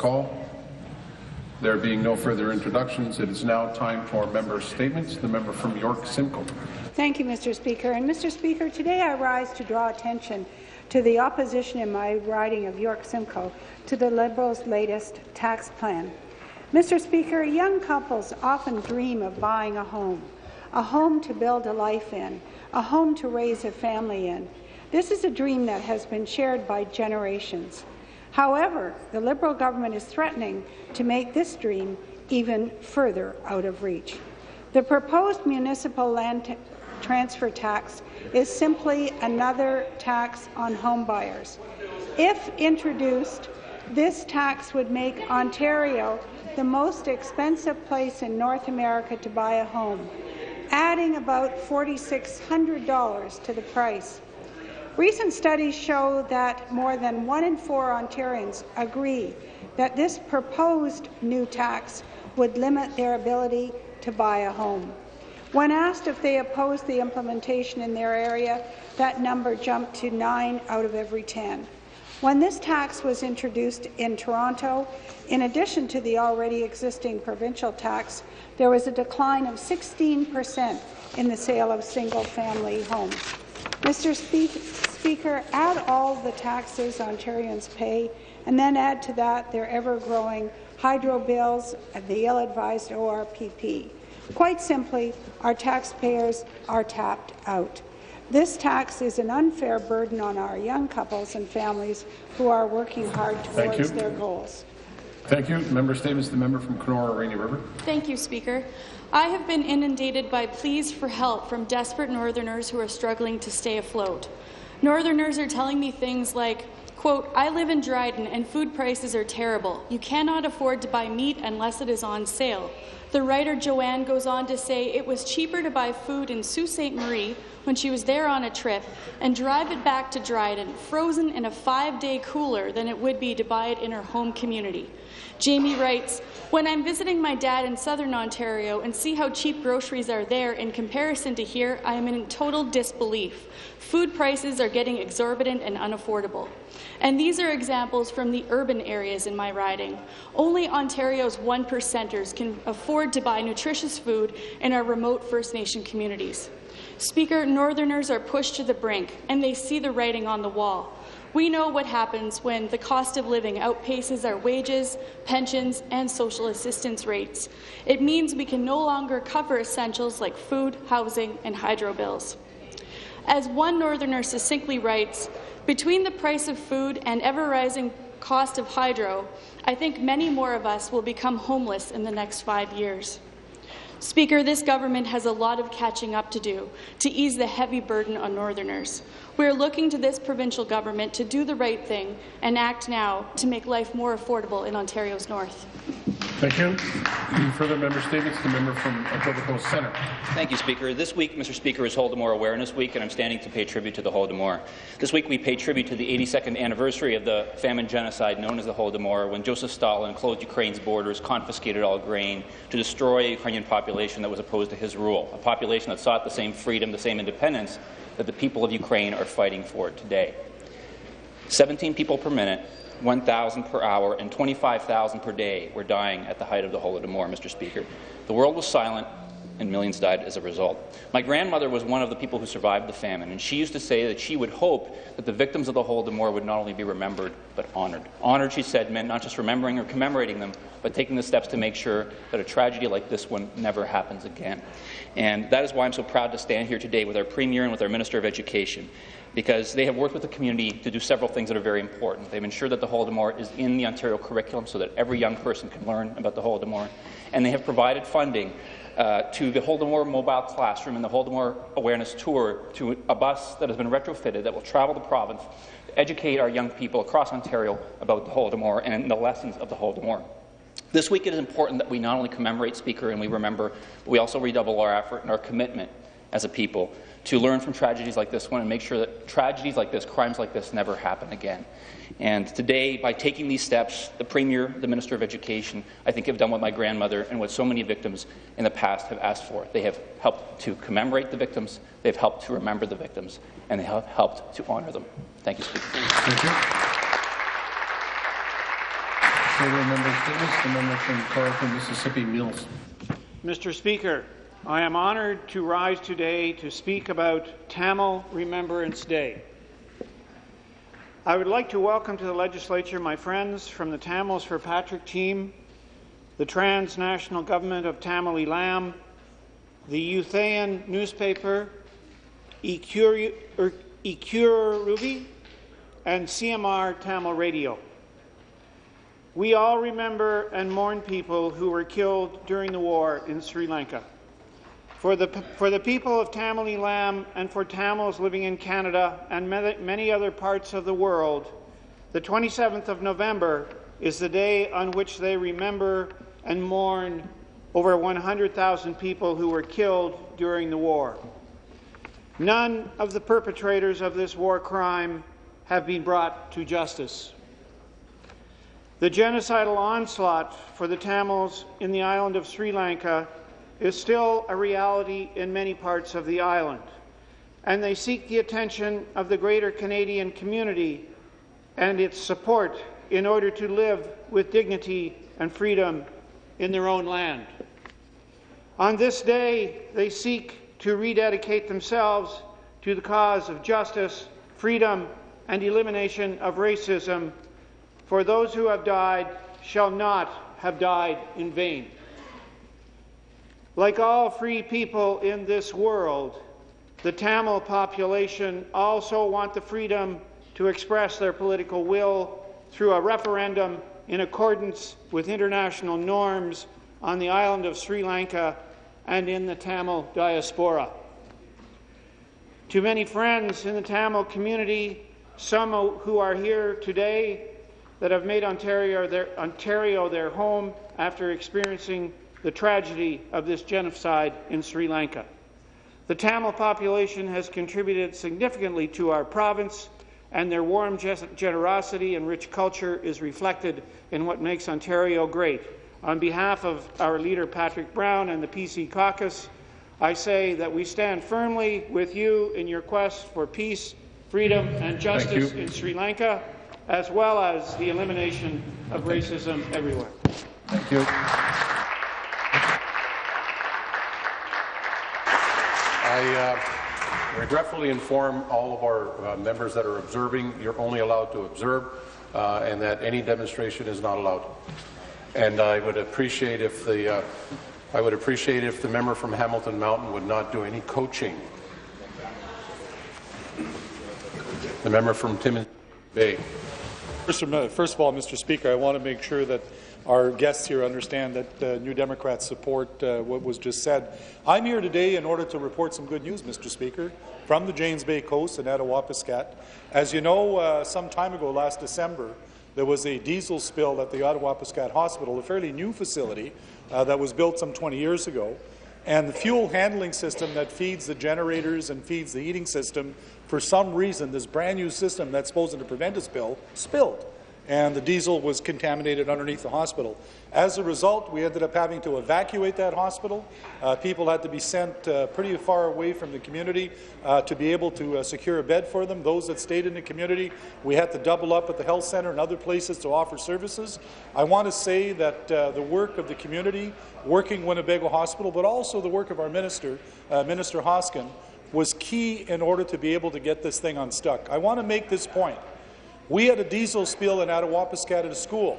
call. There being no further introductions, it is now time for member statements. The member from York Simcoe. Thank you, Mr. Speaker. And Mr. Speaker, today I rise to draw attention to the opposition in my riding of York Simcoe to the Liberals' latest tax plan. Mr. Speaker, young couples often dream of buying a home, a home to build a life in, a home to raise a family in. This is a dream that has been shared by generations. However, the Liberal government is threatening to make this dream even further out of reach. The proposed municipal land transfer tax is simply another tax on homebuyers. If introduced, this tax would make Ontario the most expensive place in North America to buy a home, adding about $4,600 to the price. Recent studies show that more than one in four Ontarians agree that this proposed new tax would limit their ability to buy a home. When asked if they oppose the implementation in their area, that number jumped to 9 out of every 10. When this tax was introduced in Toronto, in addition to the already existing provincial tax, there was a decline of 16 per cent in the sale of single-family homes. Mr. Speaker, add all the taxes Ontarians pay, and then add to that their ever-growing hydro bills and the ill-advised ORPP. Quite simply, our taxpayers are tapped out. This tax is an unfair burden on our young couples and families who are working hard towards their goals. Thank you. Member statements. The member from Kenora Rainy River. Thank you, Speaker. I have been inundated by pleas for help from desperate Northerners who are struggling to stay afloat. Northerners are telling me things like, quote, I live in Dryden and food prices are terrible. You cannot afford to buy meat unless it is on sale. The writer Joanne goes on to say it was cheaper to buy food in Sault Ste. Marie when she was there on a trip and drive it back to Dryden, frozen in a five-day cooler, than it would be to buy it in her home community. Jamie writes, When I'm visiting my dad in southern Ontario and see how cheap groceries are there in comparison to here, I am in total disbelief. Food prices are getting exorbitant and unaffordable. And these are examples from the urban areas in my riding. Only Ontario's one percenters can afford to buy nutritious food in our remote First Nation communities. Speaker, Northerners are pushed to the brink, and they see the writing on the wall. We know what happens when the cost of living outpaces our wages, pensions, and social assistance rates. It means we can no longer cover essentials like food, housing, and hydro bills. As one Northerner succinctly writes, between the price of food and ever-rising cost of hydro, I think many more of us will become homeless in the next five years. Speaker, this government has a lot of catching up to do to ease the heavy burden on Northerners. We are looking to this provincial government to do the right thing and act now to make life more affordable in Ontario's north. Thank you. Further member statements. The member from Etobicoke Centre. Thank you, Speaker. This week, Mr. Speaker, is Holodomor Awareness Week, and I'm standing to pay tribute to the Holodomor. This week, we pay tribute to the 82nd anniversary of the famine genocide known as the Holodomor, when Joseph Stalin closed Ukraine's borders, confiscated all grain, to destroy a Ukrainian population that was opposed to his rule, a population that sought the same freedom, the same independence that the people of Ukraine are fighting for today. 17 people per minute 1,000 per hour and 25,000 per day were dying at the height of the Holodomor, Mr. Speaker. The world was silent, and millions died as a result. My grandmother was one of the people who survived the famine, and she used to say that she would hope that the victims of the Holodomor would not only be remembered, but honoured. Honoured, she said, meant not just remembering or commemorating them, but taking the steps to make sure that a tragedy like this one never happens again. And that is why I'm so proud to stand here today with our Premier and with our Minister of Education because they have worked with the community to do several things that are very important. They've ensured that the Holodomor is in the Ontario curriculum so that every young person can learn about the Holodomor, and they have provided funding uh, to the Holodomor Mobile Classroom and the Holodomor Awareness Tour to a bus that has been retrofitted that will travel the province to educate our young people across Ontario about the Holodomor and the lessons of the Holodomor. This week it is important that we not only commemorate Speaker and we remember, but we also redouble our effort and our commitment as a people to learn from tragedies like this one and make sure that tragedies like this, crimes like this, never happen again. And today, by taking these steps, the Premier, the Minister of Education, I think have done what my grandmother and what so many victims in the past have asked for. They have helped to commemorate the victims, they've helped to remember the victims, and they have helped to honour them. Thank you, Speaker. Thank you. Member the member from Carleton, Mississippi Mills. Mr. Speaker, I am honored to rise today to speak about Tamil Remembrance Day. I would like to welcome to the legislature my friends from the Tamils for Patrick team, the transnational government of Tamil Eelam, the Uthayan newspaper, Ekur er, Ruby, and CMR Tamil Radio. We all remember and mourn people who were killed during the war in Sri Lanka. For the, for the people of Tamil Eelam and for Tamils living in Canada and many other parts of the world, the 27th of November is the day on which they remember and mourn over 100,000 people who were killed during the war. None of the perpetrators of this war crime have been brought to justice. The genocidal onslaught for the Tamils in the island of Sri Lanka is still a reality in many parts of the island, and they seek the attention of the greater Canadian community and its support in order to live with dignity and freedom in their own land. On this day, they seek to rededicate themselves to the cause of justice, freedom, and elimination of racism, for those who have died shall not have died in vain. Like all free people in this world, the Tamil population also want the freedom to express their political will through a referendum in accordance with international norms on the island of Sri Lanka and in the Tamil diaspora. To many friends in the Tamil community, some who are here today that have made Ontario their, Ontario their home after experiencing the tragedy of this genocide in Sri Lanka. The Tamil population has contributed significantly to our province, and their warm generosity and rich culture is reflected in what makes Ontario great. On behalf of our leader, Patrick Brown, and the PC caucus, I say that we stand firmly with you in your quest for peace, freedom, and justice in Sri Lanka, as well as the elimination of racism everywhere. Thank you. I uh, regretfully inform all of our uh, members that are observing you're only allowed to observe uh, and that any demonstration is not allowed. And I would appreciate if the uh, I would appreciate if the member from Hamilton Mountain would not do any coaching. The member from Timmins First of all, Mr. Speaker, I want to make sure that our guests here understand that uh, New Democrats support uh, what was just said. I'm here today in order to report some good news, Mr. Speaker, from the James Bay coast and Attawapiskat. As you know, uh, some time ago, last December, there was a diesel spill at the Attawapiskat Hospital, a fairly new facility uh, that was built some 20 years ago. And the fuel handling system that feeds the generators and feeds the heating system, for some reason, this brand new system that's supposed to prevent a spill, spilled and the diesel was contaminated underneath the hospital. As a result, we ended up having to evacuate that hospital. Uh, people had to be sent uh, pretty far away from the community uh, to be able to uh, secure a bed for them. Those that stayed in the community, we had to double up at the health centre and other places to offer services. I want to say that uh, the work of the community, working Weeneebayko Hospital, but also the work of our minister, uh, Minister Hoskin, was key in order to be able to get this thing unstuck. I want to make this point. We had a diesel spill in Attawapiskat at a school.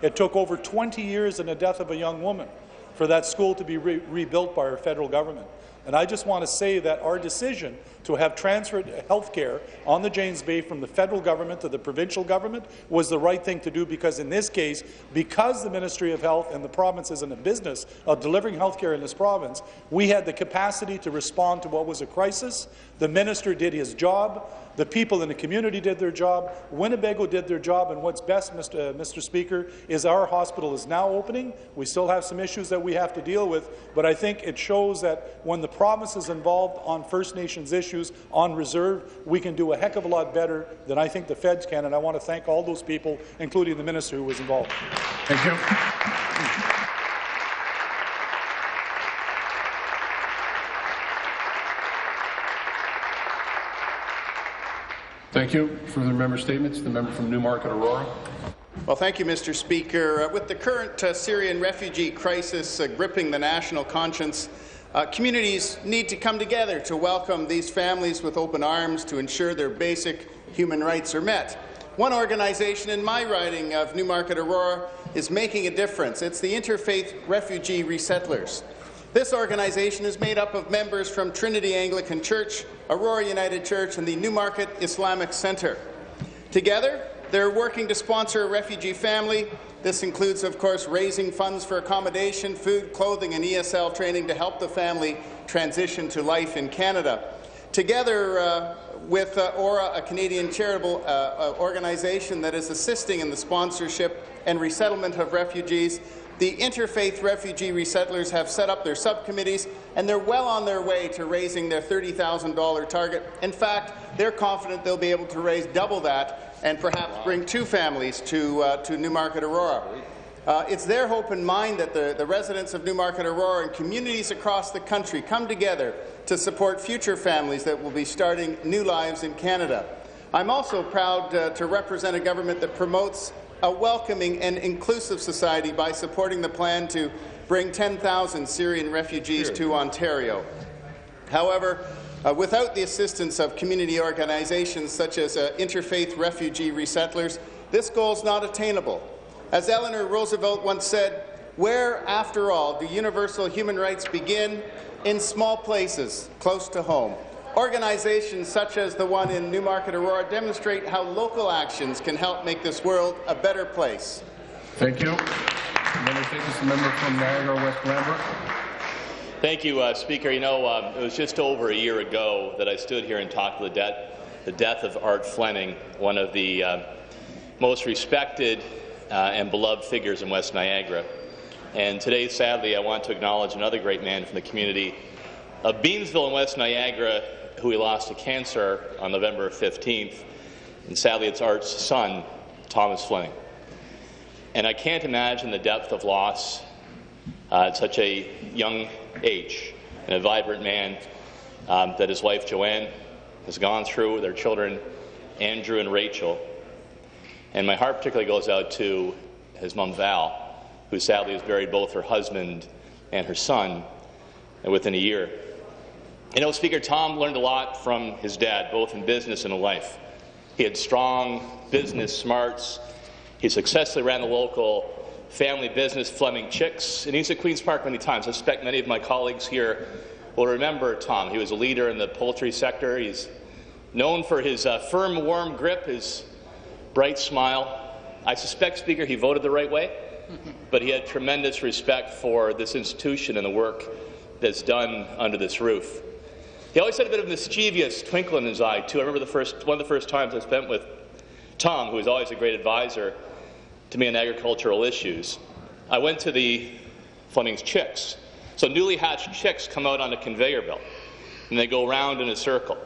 It took over 20 years and the death of a young woman for that school to be re rebuilt by our federal government. And I just want to say that our decision to have transferred health care on the James Bay from the federal government to the provincial government was the right thing to do because in this case, because the Ministry of Health and the province is in the business of delivering health care in this province, we had the capacity to respond to what was a crisis. The minister did his job. The people in the community did their job. Weeneebayko did their job. And what's best, Mr. Uh, Mr. Speaker, is our hospital is now opening. We still have some issues that we have to deal with, but I think it shows that when the province is involved on First Nations issues, on reserve, we can do a heck of a lot better than I think the feds can. And I want to thank all those people, including the minister who was involved. Thank you. Thank you. Further member statements. The member from Newmarket Aurora. Well, thank you, Mr. Speaker. Uh, with the current uh, Syrian refugee crisis uh, gripping the national conscience, uh, communities need to come together to welcome these families with open arms to ensure their basic human rights are met. One organization in my riding of Newmarket Aurora is making a difference. It's the Interfaith Refugee Resettlers. This organization is made up of members from Trinity Anglican Church, Aurora United Church, and the Newmarket Islamic Centre. Together, they're working to sponsor a refugee family. This includes, of course, raising funds for accommodation, food, clothing, and ESL training to help the family transition to life in Canada. Together uh, with uh, ORA, a Canadian charitable uh, uh organization that is assisting in the sponsorship and resettlement of refugees, the Interfaith Refugee Resettlers have set up their subcommittees, and they're well on their way to raising their $30,000 target. In fact, they're confident they'll be able to raise double that and perhaps bring two families to, uh, to Newmarket Aurora. Uh, it's their hope and mind that the, the residents of Newmarket Aurora and communities across the country come together to support future families that will be starting new lives in Canada. I'm also proud uh, to represent a government that promotes a welcoming and inclusive society by supporting the plan to bring 10,000 Syrian refugees to Ontario. However, uh, without the assistance of community organizations such as uh, Interfaith Refugee Resettlers, this goal is not attainable. As Eleanor Roosevelt once said, where, after all, do universal human rights begin? In small places, close to home. Organizations such as the one in Newmarket Aurora demonstrate how local actions can help make this world a better place. Thank you. Member from Niagara West. Thank you, uh, Speaker. You know, um, it was just over a year ago that I stood here and talked the, death, the death of Art Fleming, one of the uh, most respected uh, and beloved figures in West Niagara. And today, sadly, I want to acknowledge another great man from the community of Beamsville in West Niagara who we lost to cancer on November 15th. And sadly, it's Art's son, Thomas Fleming. And I can't imagine the depth of loss uh, at such a young age and a vibrant man um, that his wife Joanne has gone through, their children Andrew and Rachel. And my heart particularly goes out to his mom Val, who sadly has buried both her husband and her son within a year. You know, Speaker Tom learned a lot from his dad, both in business and in life. He had strong business smarts. He successfully ran the local family business, Fleming Chicks, and he's at Queen's Park many times. I suspect many of my colleagues here will remember Tom. He was a leader in the poultry sector. He's known for his uh, firm, warm grip, his bright smile. I suspect, Speaker, he voted the right way, but he had tremendous respect for this institution and the work that's done under this roof. He always had a bit of a mischievous twinkle in his eye, too. I remember the first, one of the first times I spent with Tom, who was always a great advisor to me on agricultural issues. I went to the Fleming's chicks. So newly hatched chicks come out on a conveyor belt, and they go around in a circle.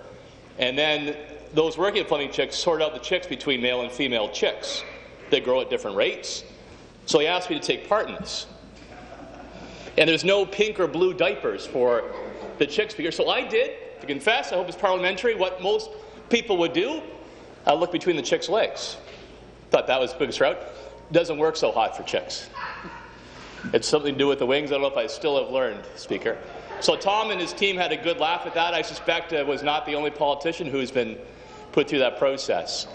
And then those working at Fleming chicks sort out the chicks between male and female chicks. They grow at different rates. So he asked me to take part in this. And there's no pink or blue diapers for the chicks figure. So I did, to confess, I hope it's parliamentary, what most people would do. I look between the chick's legs. Thought that was the biggest route. Doesn't work so hot for chicks. It's something to do with the wings. I don't know if I still have learned, Speaker. So Tom and his team had a good laugh at that. I suspect it was not the only politician who's been put through that process.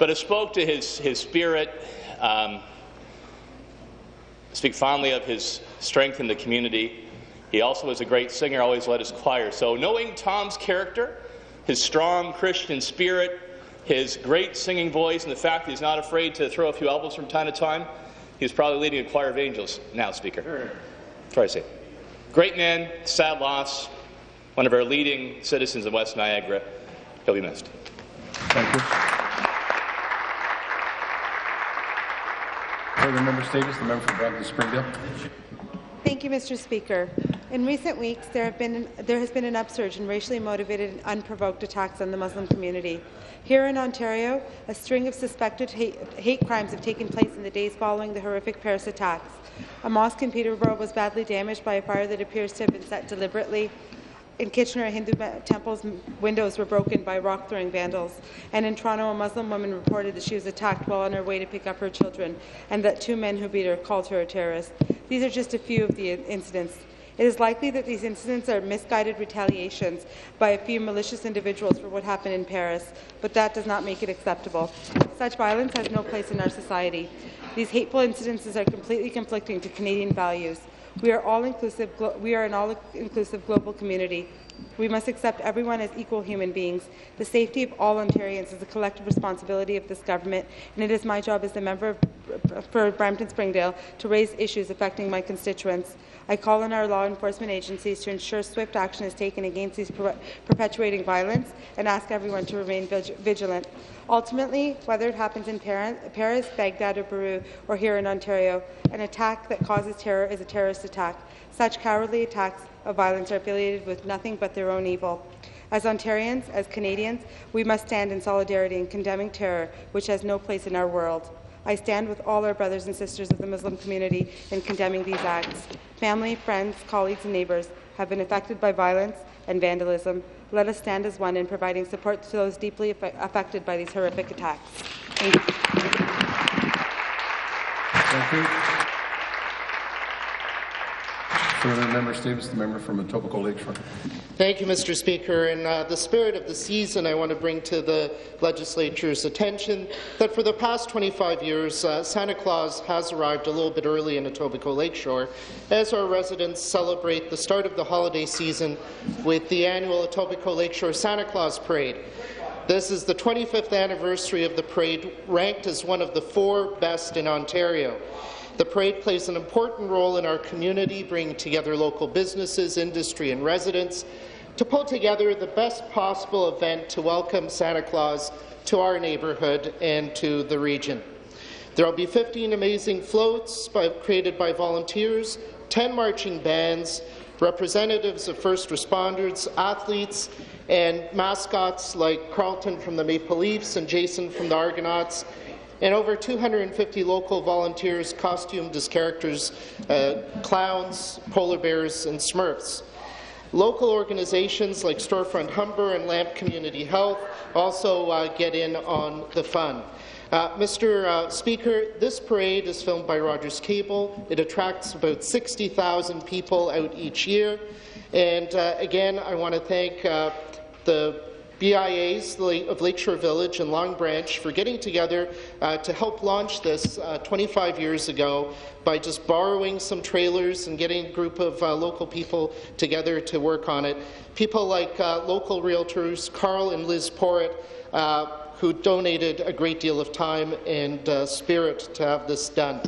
But it spoke to his, his spirit, um, speak fondly of his strength in the community, he also was a great singer, always led his choir. So knowing Tom's character, his strong Christian spirit, his great singing voice, and the fact that he's not afraid to throw a few elbows from time to time, he's probably leading a choir of angels now, Speaker. Sure. Try to say. Great man, sad loss, one of our leading citizens of West Niagara. He'll be missed. Thank you. Further member status, the member from Brampton Springdale. Thank you, Mr. Speaker. In recent weeks, there, have been, there has been an upsurge in racially motivated and unprovoked attacks on the Muslim community. Here in Ontario, a string of suspected hate, hate, crimes have taken place in the days following the horrific Paris attacks. A mosque in Peterborough was badly damaged by a fire that appears to have been set deliberately. In Kitchener, a Hindu temple's windows were broken by rock-throwing vandals. And in Toronto, a Muslim woman reported that she was attacked while on her way to pick up her children, and that two men who beat her called her a terrorist. These are just a few of the incidents. It is likely that these incidents are misguided retaliations by a few malicious individuals for what happened in Paris, but that does not make it acceptable. Such violence has no place in our society. These hateful incidences are completely conflicting to Canadian values. We are all inclusive. We are an all-inclusive global community. We must accept everyone as equal human beings. The safety of all Ontarians is the collective responsibility of this government, and it is my job as the member of, for Brampton Springdale to raise issues affecting my constituents. I call on our law enforcement agencies to ensure swift action is taken against these per- perpetuating violence and ask everyone to remain vig- vigilant. Ultimately, whether it happens in Paris, Baghdad, or Peru, or here in Ontario, an attack that causes terror is a terrorist attack. Such cowardly attacks of violence are affiliated with nothing but their own evil. As Ontarians, as Canadians, we must stand in solidarity in condemning terror, which has no place in our world. I stand with all our brothers and sisters of the Muslim community in condemning these acts. Family, friends, colleagues, and neighbours have been affected by violence and vandalism. Let us stand as one in providing support to those deeply affe- affected by these horrific attacks. Thank you. Thank you. Further member statements, the member from Etobicoke Lakeshore. Thank you, Mr. Speaker. In uh, the spirit of the season, I want to bring to the legislature's attention that for the past 25 years, uh, Santa Claus has arrived a little bit early in Etobicoke Lakeshore as our residents celebrate the start of the holiday season with the annual Etobicoke Lakeshore Santa Claus Parade. This is the 25th anniversary of the parade, ranked as one of the four best in Ontario. The parade plays an important role in our community, bringing together local businesses, industry, and residents to pull together the best possible event to welcome Santa Claus to our neighbourhood and to the region. There will be 15 amazing floats by, created by volunteers, 10 marching bands, representatives of first responders, athletes, and mascots like Carlton from the Maple Leafs and Jason from the Argonauts, and over 250 local volunteers costumed as characters, uh, clowns, polar bears, and smurfs. Local organizations like Storefront Humber and Lamp Community Health also uh, get in on the fun. Uh, Mr. Uh, Speaker, this parade is filmed by Rogers Cable. It attracts about 60,000 people out each year. And uh, again, I want to thank uh, the BIAs of Lakeshore Village and Long Branch for getting together uh, to help launch this uh, 25 years ago by just borrowing some trailers and getting a group of uh, local people together to work on it. People like uh, local realtors Carl and Liz Porritt, uh, who donated a great deal of time and uh, spirit to have this done.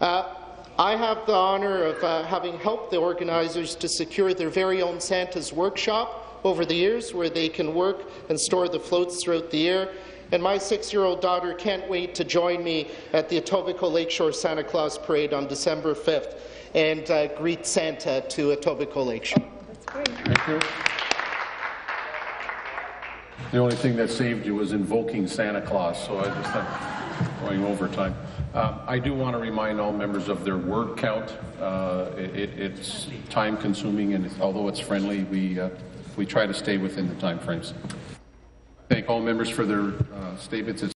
I have the honour of having helped the organizers to secure their very own Santa's workshop over the years where they can work and store the floats throughout the year. And my six-year-old daughter can't wait to join me at the Etobicoke Lakeshore Santa Claus Parade on December 5th and uh, greet Santa to Etobicoke Lakeshore. Thank you. The only thing that saved you was invoking Santa Claus, so I just am going overtime. Um, I do want to remind all members of their word count. Uh, it, it's time-consuming, and it's, although it's friendly, we uh, we try to stay within the time frames. Thank all members for their uh, statements.